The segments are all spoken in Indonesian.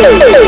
Woo!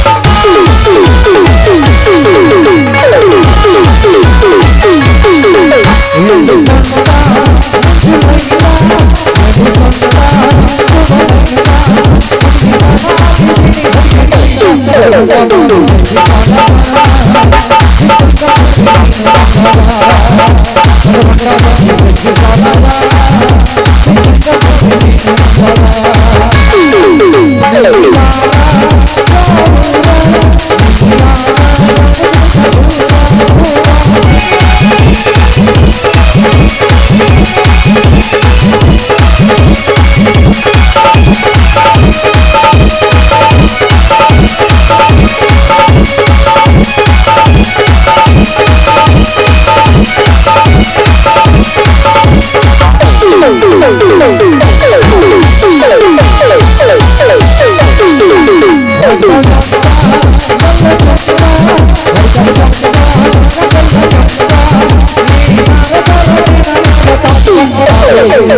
Bye.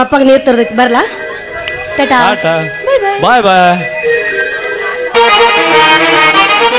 ನಮ್ಮ ಅಪ್ಪಗೆ ನೀರು ತರದಕ್ಕೆ ಬರಲಾ ಬಾಯ್ ಬಾಯ್